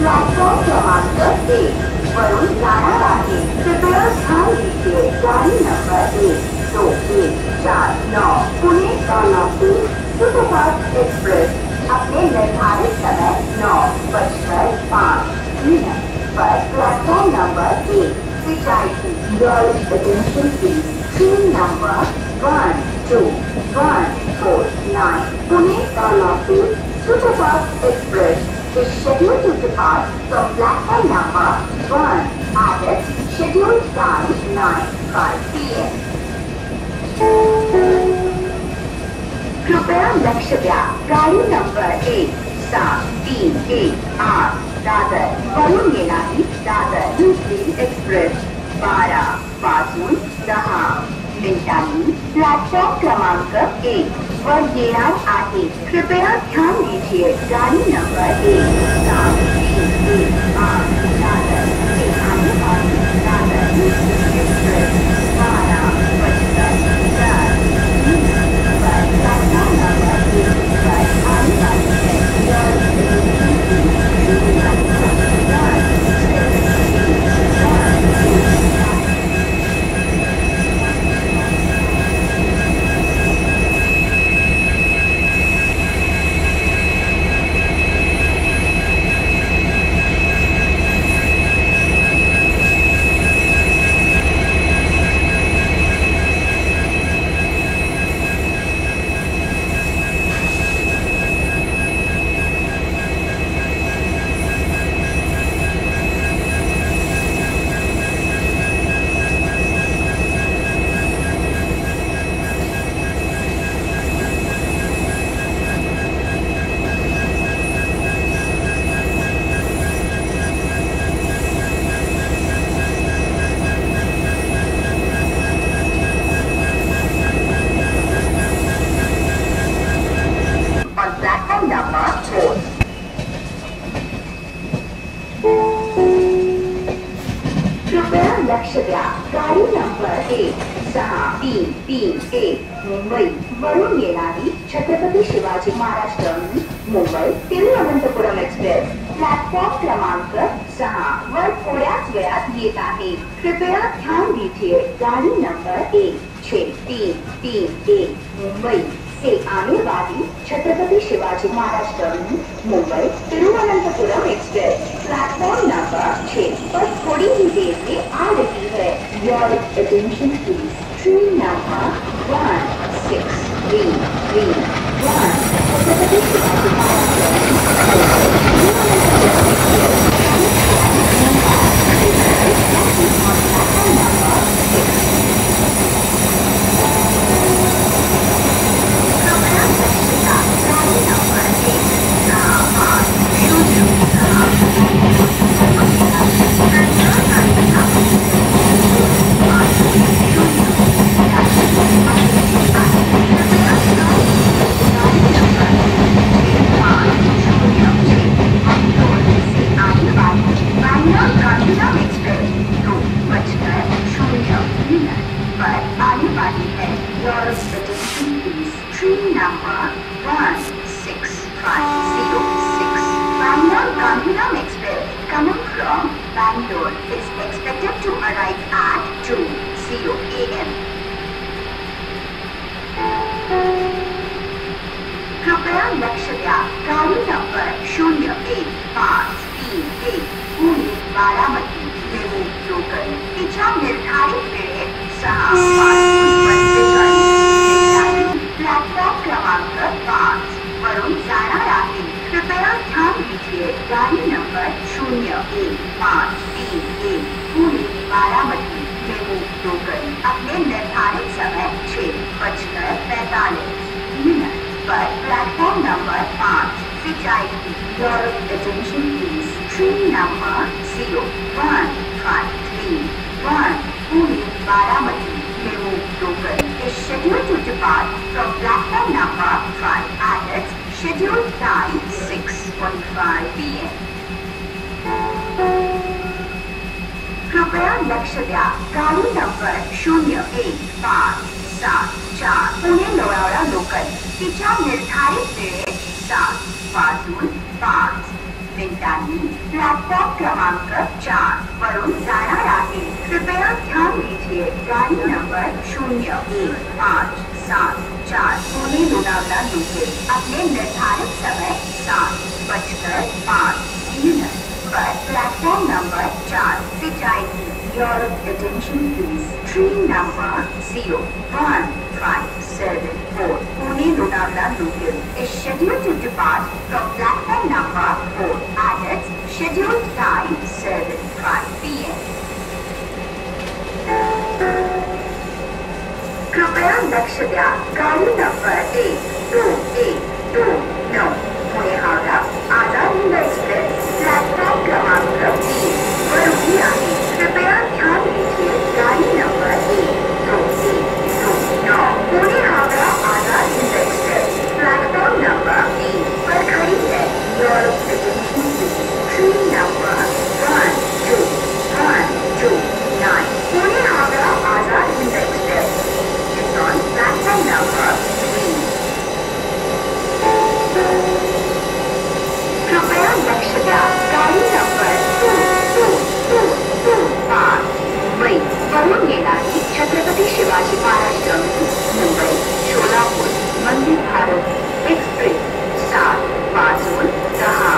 Platform क्रमांक एक Varun Lara राजे कृपया स्थान दीजिए गाड़ी नंबर एक दो एक चार नौ पुणे सोलह तीन सुपरफास्ट एक्सप्रेस अपने निर्धारित समय नौ बजकर पाँच मिनट पर प्लेटफॉर्म नंबर एक सिंचाई Your attention please. Train number one two one four nine Pune Kanapur Superfast Express is scheduled to depart from platform number one at its scheduled time nine five p.m. कृपया लक्ष्य द्या गाडी number एक सात तीन एक आठ दादर वरून येणारी दादर दुसरी एक्सप्रेस बारा वाजून दहा मिनिटांनी प्लॅटफॉर्म क्रमांक एक वर येणार आहे कृपया ध्यान दीजिए गाड़ी नंबर एक सात एक आठ दादर वाली दादर दुसरी एक्सप्रेस बारह बजकर चार मिनट पर प्लेटफॉर्म नंबर एक पर आने वाली है on platform number four. कृपया लक्ष द्या गाडी नंबर एक सहा तीन तीन एक मुंबई वरून येणारी Chhatrapati Shivaji Maharaj terminus Mumbai Thiruvananthapuram express platform क्रमांक सहा वर थोड्याच वेळात येत आहे कृपया दीजिए गाडी नंबर एक छे तीन तीन, एक, मुंबई से आने वाली Chhatrapati Shivaji Maharaj terminus Mumbai, Thiruvananthapuram express. Platform number छह, पर थोड़ी ही देर में आ रही है। Your attention please train number one six three three one Chhatrapati Shivaji Maharaj terminus Mumbai, Thiruvananthapuram Yeah. Train number one six five zero six Bangalore Gandhiram Express coming from Bangalore is expected to arrive at 2:0 a.m. कृपया लक्ष द्या गाडी number शून्य एक पाच तीन एक Pune Baramati MEMU local निर्धारित पंचेचाळीस प्लॅटफॉर्म क्रमांक पाच वरून जाणार आहे कृपया ध्यान दीजिए गाड़ी नंबर शून्य एक पाँच तीन एक पुणे बारामती मेमू लोकल अपने निर्धारित समय छह बजकर पैतालीस मिनट पर प्लेटफॉर्म नंबर पाँच से जाएगी Your attention please. Train number zero one five one Pune Baramati Memu local is scheduled to depart from platform number five at its scheduled time six forty-five p.m. कृपया लक्ष द्या गाडी number शून्य एक पाच सात चार पुणे लोणावळा लोकल तिच्या निर्धारित वेळेत सात वाजून पाच मिनिटांनी प्लॅटफॉर्म क्रमांक चार वरून जाणार आहे कृपया ध्यान दीजिए गाड़ी नंबर शून्य एक पाँच सात चार पुणे लोनावला लोकल अपने निर्धारित समय सात बजकर पाँच मिनट पर प्लेटफॉर्म नंबर चार से जाएगी Your attention, please. Train number, zero, one, five seven four Pune Lonavala local is scheduled to depart from platform number four at its scheduled time seven five p.m. कृपया लक्ष्य द्या गाडी number एक दोन एक दोन नऊ पुणे हावडा आझाद हिंद एक्सप्रेस प्लॅटफॉर्म क्रमांक तीन वर उभी आहे कृपया ध्यान दीजिए गाड़ी नंबर एक दो एक दो नौ पुणे शिवाजी महाराज टर्मिनस मुंबई सोलापूर वंदे भारत एक्सप्रेस वाजून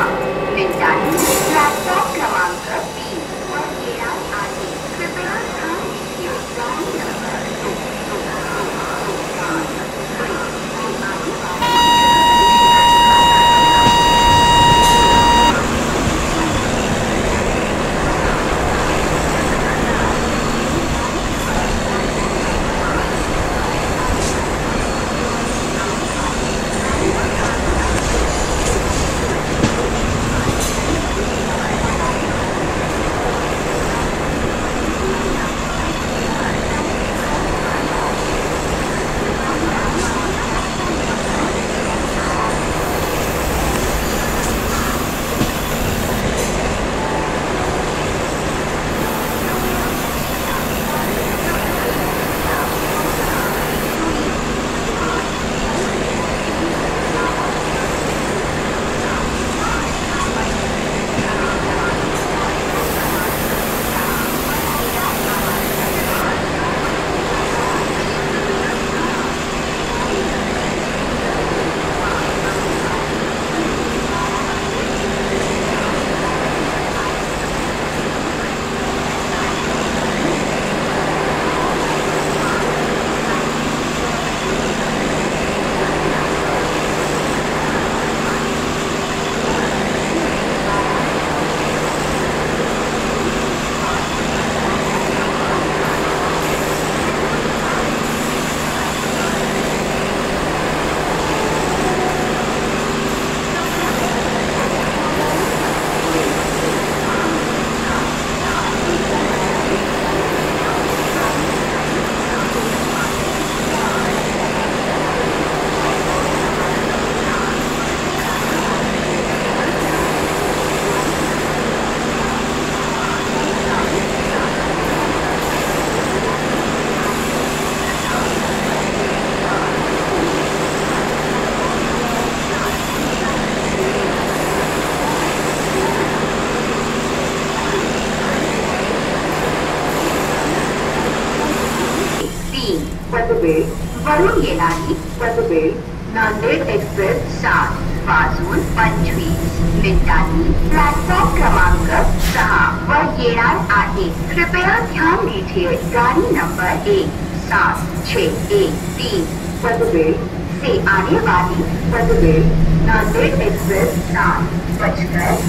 सात बजकर पच्चीस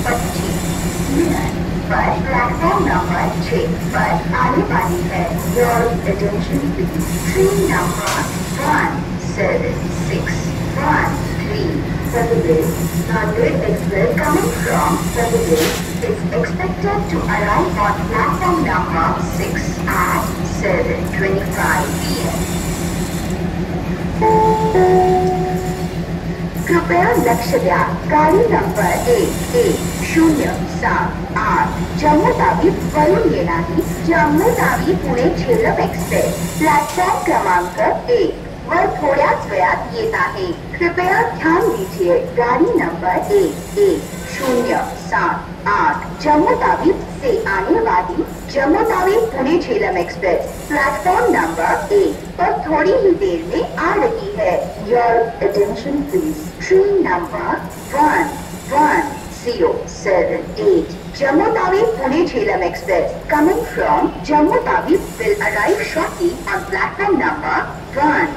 कृपया लक्ष द्या गाडी नंबर एक एक शून्य सात आठ जम्मू तावी वरून येणारी जम्मू तावी पुणे झेलम एक्सप्रेस प्लॅटफॉर्म क्रमांक एक वर थोड्याच वेळात येत आहे कृपया ध्यान दीजिए गाड़ी नंबर एक एक शून्य सात आठ जम्मू तावी से आने वाली Jammu Tawi Pune Jhelum express platform number एक पर थोड़ी ही देर में आ रही है your attention please train number one one zero seven eight Jammu Tawi Pune Jhelum Express. Coming from Jammu Tawi will arrive shortly on platform number 1.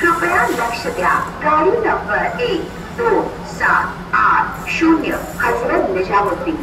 कृपया लक्ष्य द्या. गाड़ी नंबर एक दो सात, आठ, शून्य, हज़रत निजामुद्दीन.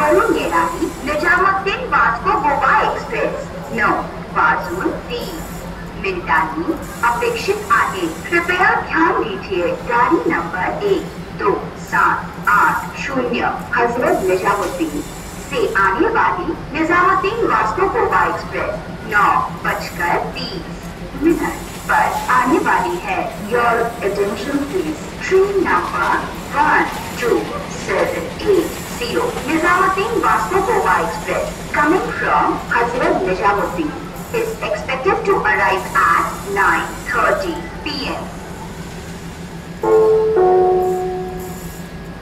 वरुण येरानी निजामुद्दीन वास्को गोवा एक्सप्रेस नौ बाजून तीन. मिनिटांनी अपेक्षित आगे। कृपया ध्यान दीजिए। गाड़ी नंबर एक, दो, सात, आठ, शून्य। हज़रत निजामुद्दीन। से आने वाली निजामुद्दीन वास्को गोवा एक्सप्रेस। नौ बजकर तीस मिनट पर आने वाली है। Your attention please. Train number one, two, seven, eight, zero. Nizamuddin Vasco Goa express. Coming from Hazrat Nijamuddin is expected to arrive at 9.30 p.m.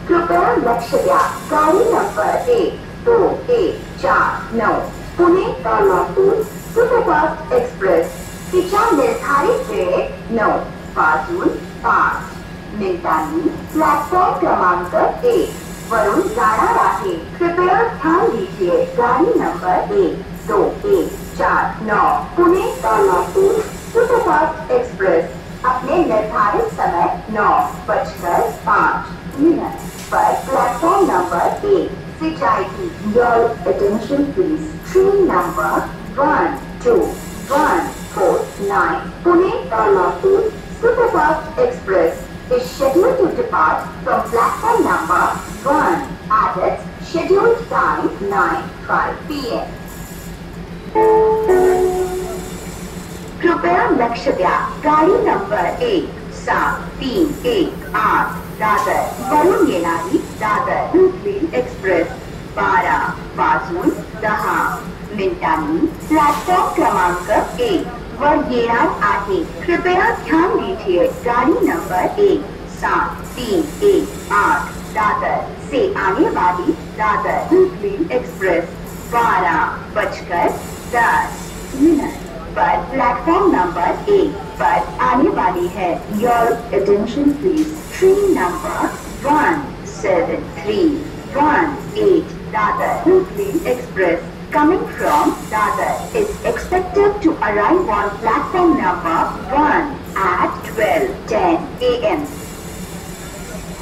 कृपया लक्ष्य द्या। गाड़ी नंबर एक, दो, एक, चार, नौ, पुणे कोल्हापुर सुपरफास्ट एक्सप्रेस। तिच्या निर्धारित वेळेत नऊ वाजून पाच। मिनिटांनी प्लॅटफॉर्म क्रमांक एक वरून जाणार आहे कृपया ध्यान दीजिए, गाड़ी नंबर एक, दो, एक चार नौ। Pune Kolhapur superfast express. अपने निर्धारित समय नौ बजकर पाँच मिनट पर प्लेटफॉर्म नंबर एक। से जाएगी your attention please train number one two one four nine Pune Kolhapur superfast express. is scheduled to depart from platform number 1 at its scheduled time 9.5 p.m. कृपया लक्ष्य द्या गाडी नंबर एक, सात, तीन, एक, आठ, दादर वरून येणारी दादर हुबली एक्सप्रेस, बारा वाजून दहा, मिनिटांनी प्लॅटफॉर्म क्रमांक एक, वर येणार आहे. कृपया ध्यान दीजिए, गाड़ी नंबर एक, सात, तीन, एक, आठ, दादर, से आने वाली दादर हुबली एक्सप्रेस बारह बजकर दस मिनट पर प्लेटफॉर्म नंबर एक पर आने वाली है your attention please train number one seven three one eight Dadar Hubli express coming from Dadar is expected to arrive on platform number 1 at 12:10 a.m.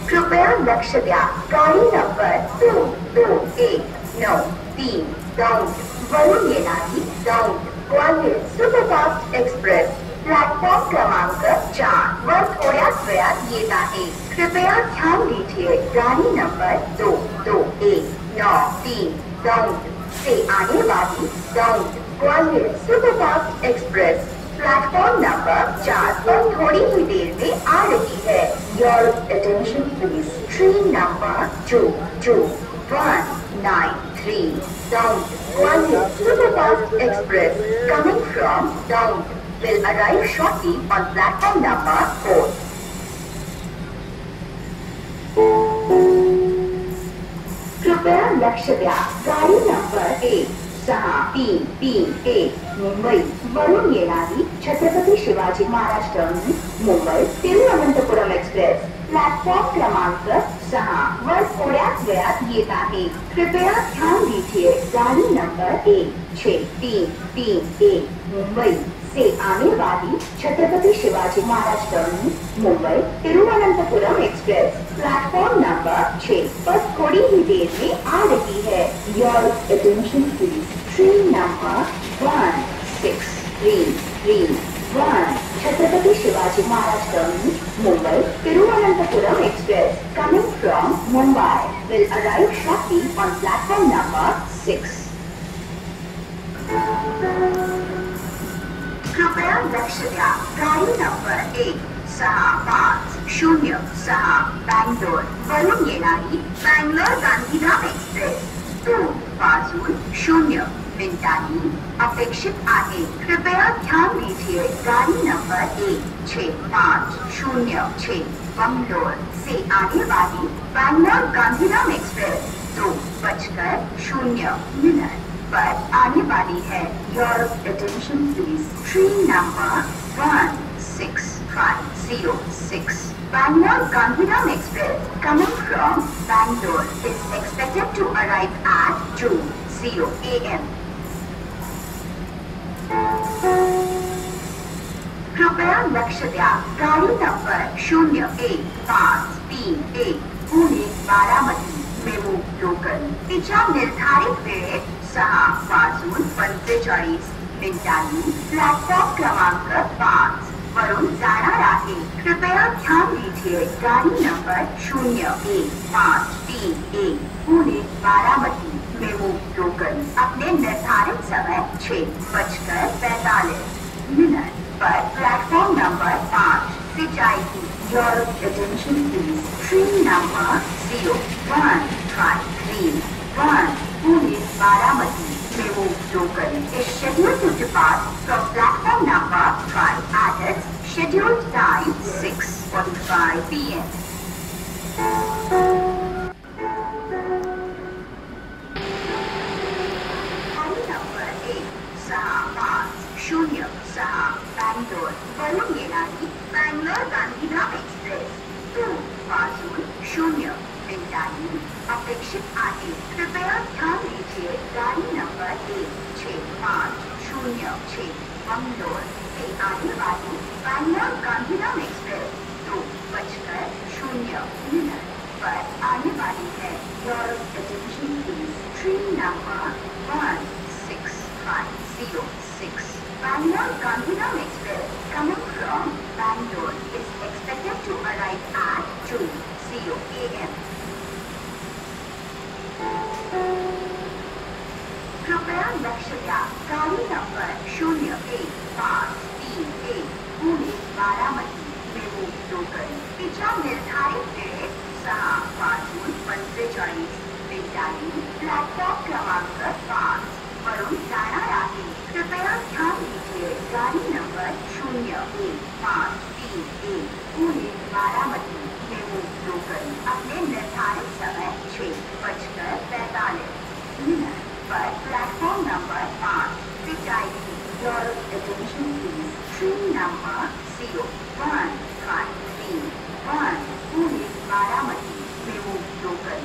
कृपया लक्ष्य द्या गाड़ी नंबर दो दो एक नौ तीन दौंड वरून येणारी Daund Gwalior superfast express, platform क्रमांक चार थोड्याच वेळात येत आहे कृपया ध्यान दीजिए, गाड़ी नंबर दो दो, एक, नौ, तीन दौंड से आने वाली Daund Gwalior superfast express. Platform number चार थोड़ी ही देर में आ रही है। Your attention please train number two two one nine three Daund Gwalior superfast express coming from Daund will arrive shortly on platform number four. कृपया लक्ष द्या गाडी नंबर एक सहा तीन तीन एक मुंबई वरून येणारी Chhatrapati Shivaji Maharaj terminus Mumbai Thiruvananthapuram express platform क्रमांक सहा. वर थोड्याच वेळात येत आहे. कृपया ध्यान दीजिए. गाड़ी नंबर एक, छ, तीन तीन, एक, मुंबई. से आने वाली Chhatrapati Shivaji Maharaj terminus, Mumbai, Thiruvananthapuram express. Platform number छह पर थोड़ी ही देर में आ रही है. Your attention please train number one six three three Chhatrapati Shivaji Maharaj terminus Mumbai Thiruvananthapuram express coming from Mumbai will arrive shortly on platform number six. कृपया लक्ष द्या. गाडी नंबर एक सहा पाच, शून्य, सहा बँगलोर वरून येणारी बँगलोर गांधीधाम एक्सप्रेस दोन वाजून शून्य. मिनिटांनी अपेक्षित आहे कृपया ध्यान दीजिए गाड़ी नंबर एक, छ, पाँच, शून्य, छ, बंगलोर से आने वाली बैंगलोर गांधीधाम एक्सप्रेस दो बजकर शून्य मिनट पर आने वाली है your attention please train number one 6506. Bangalore Gandhiram Express coming from Bangalore is expected to arrive at 2:0 a.m. कृपया लक्ष द्या गाडी नंबर शून्य एक पाच तीन एक, पुणे, बारामती, मेमू लोकल। निर्धारित सहा क्रमांक पाच आहे. कृपया ध्यान दीजिए, गाड़ी नंबर शून्य एक पाँच तीन एक, पुणे, बारामती. लोकल अपने निर्धारित समय छह बजकर पैतालीस मिनट पर प्लेटफॉर्म नंबर पाँच से जाएगी your attention please train number zero one five three one Pune Baramati MEMU is scheduled to depart from platform number 5 at its scheduled time 6.45 p.m. Bangalore वरून येणारी बँगलोर गांधीधाम एक्सप्रेस दोन वाजून शून्य मिनिटांनी अपेक्षित आहे कृपया गाड़ी नंबर एक छः पाँच शून्य छः बंगलोर से आने वाली बैंगलोर गांधीधाम एक्सप्रेस दो बजकर शून्य मिनट आने वाली है your number one six five zero six Bangalore Gandhiram Express. coming from Bangalore is expected to arrive at 2:0 a.m. कृपया लक्ष द्या गाडी नंबर शून्य एक पाच तीन एक पुणे बारामती मेमू लोकल तिच्या निर्धारित वेळेत सहा वाजून पंचेचाळीस मिनिटांनी प्लॅटफॉर्म क्रमांक पाच वरून जाणार आहे कृपया ध्यान दीजिए गाड़ी नंबर शून्य एक पाँच तीन अपने निर्धारित समय पैतालीस पर प्लेटफॉर्म नंबर पाँच से जाएगी your attention zero one five three one Pune Baramati MEMU local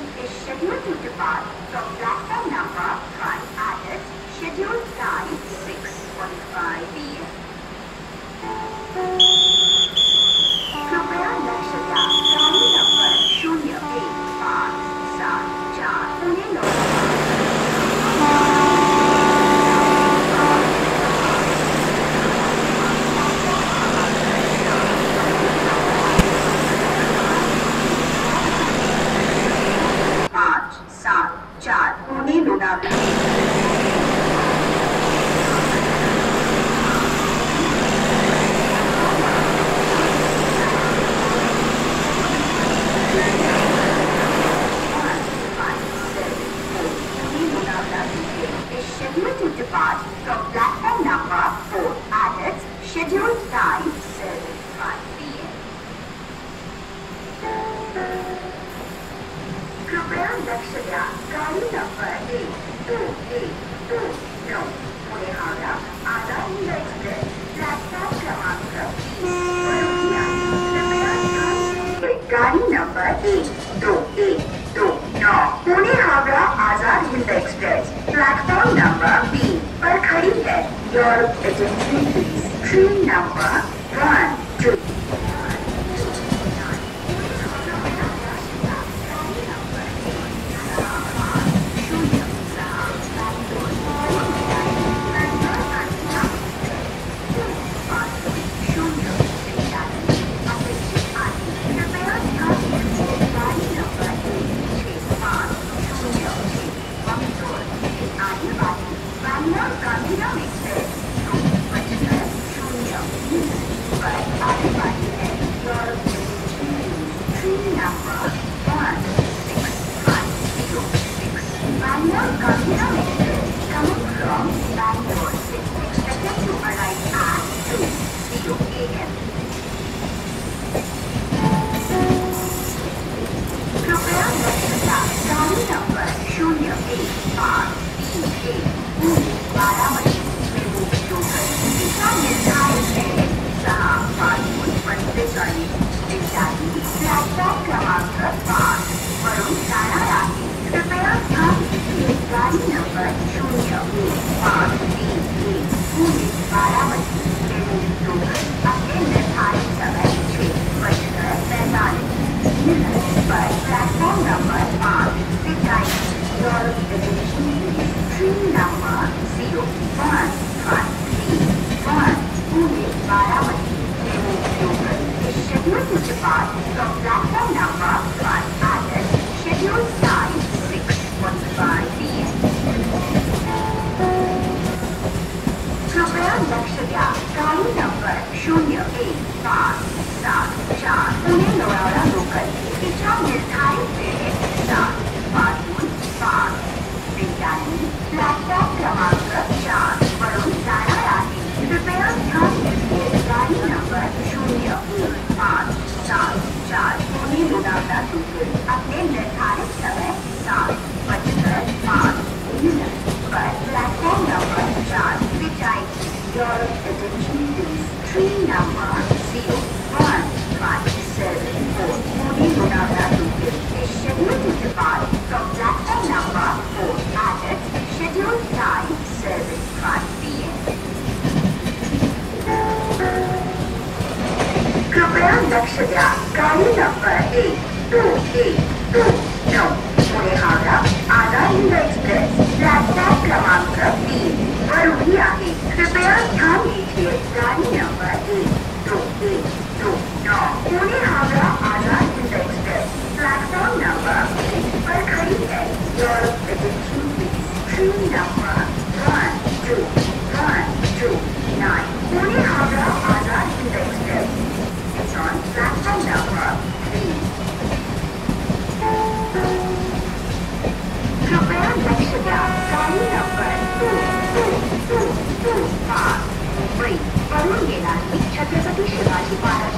time 6:45 p.m. कृपया लक्ष द्या गाडी नंबर शून्य एक पाच Junior. 8, 5, stop, shot, Flamingo out 将视角高能稳定注意。Bye.